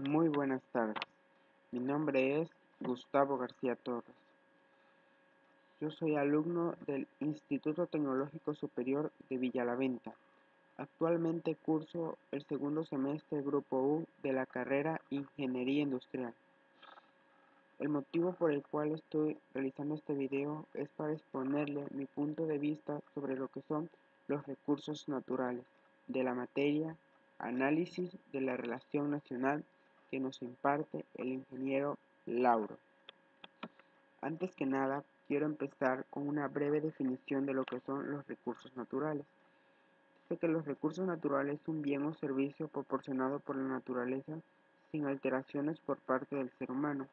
Muy buenas tardes. Mi nombre es Gustavo García Torres. Yo soy alumno del Instituto Tecnológico Superior de Villalaventa. Actualmente curso el segundo semestre Grupo U de la carrera Ingeniería Industrial. El motivo por el cual estoy realizando este video es para exponerle mi punto de vista sobre lo que son los recursos naturales de la materia Análisis de la Relación Nacional que nos imparte el ingeniero Lauro. Antes que nada, quiero empezar con una breve definición de lo que son los recursos naturales. Dice que los recursos naturales son un bien o servicio proporcionado por la naturaleza sin alteraciones por parte del ser humano.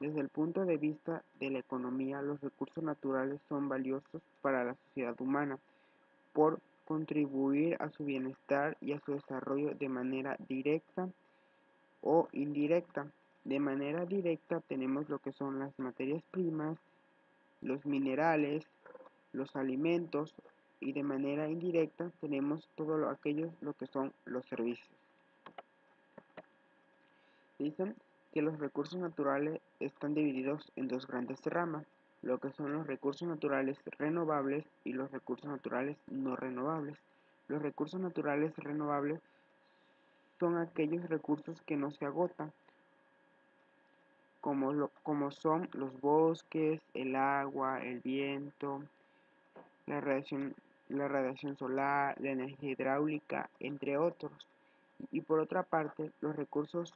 Desde el punto de vista de la economía, los recursos naturales son valiosos para la sociedad humana por contribuir a su bienestar y a su desarrollo de manera directa o indirecta. De manera directa tenemos lo que son las materias primas, los minerales, los alimentos y de manera indirecta tenemos todo lo, aquello lo que son los servicios. Dicen que los recursos naturales están divididos en dos grandes ramas, lo que son los recursos naturales renovables y los recursos naturales no renovables. Los recursos naturales renovables son aquellos recursos que no se agotan, como, como son los bosques, el agua, el viento, la radiación, la radiación solar, la energía hidráulica, entre otros. Y por otra parte, los recursos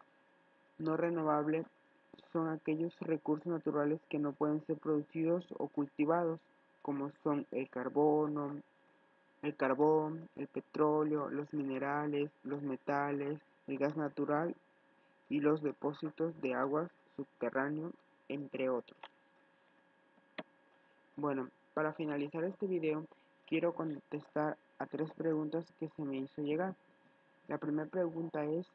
no renovables son aquellos recursos naturales que no pueden ser producidos o cultivados, como son el carbono, el carbón, el petróleo, los minerales, los metales, el gas natural y los depósitos de aguas subterráneos, entre otros. Bueno, para finalizar este video, quiero contestar a tres preguntas que se me hizo llegar. La primera pregunta es,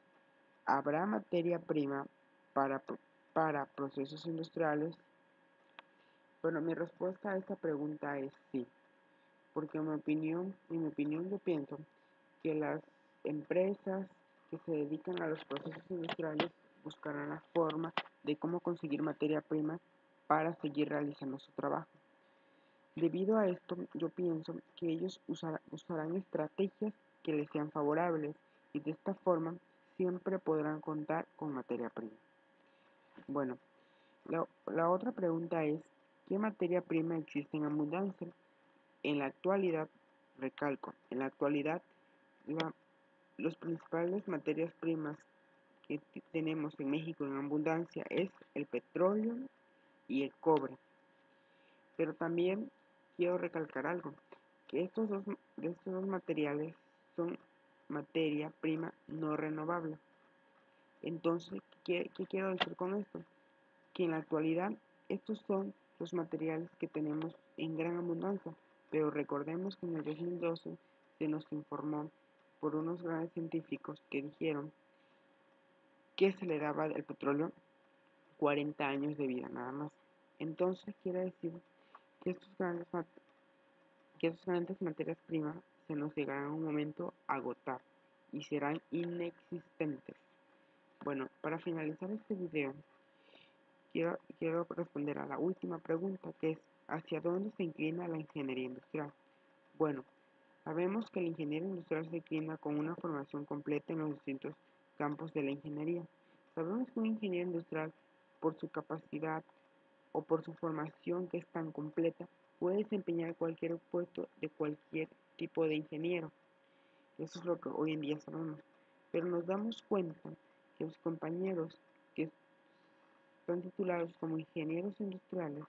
¿habrá materia prima para, para procesos industriales? Bueno, mi respuesta a esta pregunta es sí porque en mi opinión, en mi opinión yo pienso que las empresas que se dedican a los procesos industriales buscarán la forma de cómo conseguir materia prima para seguir realizando su trabajo. Debido a esto, yo pienso que ellos usarán estrategias que les sean favorables y de esta forma siempre podrán contar con materia prima. Bueno, la, la otra pregunta es, ¿qué materia prima existe en abundancia? En la actualidad, recalco, en la actualidad, la, los principales materias primas que tenemos en México en abundancia es el petróleo y el cobre. Pero también quiero recalcar algo, que estos dos, estos dos materiales son materia prima no renovable. Entonces, ¿qué, ¿qué, quiero decir con esto? Que en la actualidad estos son los materiales que tenemos en gran abundancia, pero recordemos que en el 2012 se nos informó por unos grandes científicos que dijeron que se le daba al petróleo 40 años de vida nada más. Entonces quiere decir que estos grandes, que estos grandes materias primas se nos llegarán en un momento a agotar y serán inexistentes. Bueno, para finalizar este video, quiero, quiero responder a la última pregunta que es ¿Hacia dónde se inclina la ingeniería industrial? Bueno, sabemos que la ingeniería industrial se inclina con una formación completa en los distintos campos de la ingeniería. Sabemos que un ingeniero industrial, por su capacidad o por su formación que es tan completa, puede desempeñar cualquier puesto de cualquier tipo de ingeniero. Eso es lo que hoy en día sabemos. Pero nos damos cuenta que los compañeros que están titulados como ingenieros industriales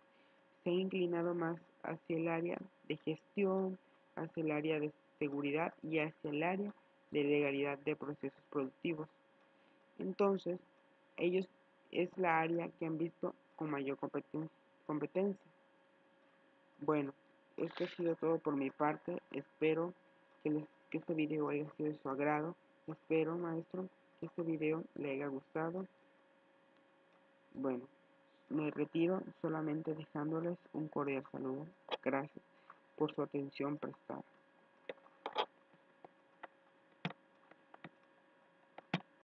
se ha inclinado más hacia el área de gestión, hacia el área de seguridad y hacia el área de legalidad de procesos productivos. Entonces, ellos es la área que han visto con mayor competencia. Bueno, esto ha sido todo por mi parte. Espero que, que este video haya sido de su agrado. Espero, maestro, que este video le haya gustado. Bueno. Me retiro solamente dejándoles un cordial saludo. Gracias por su atención prestada.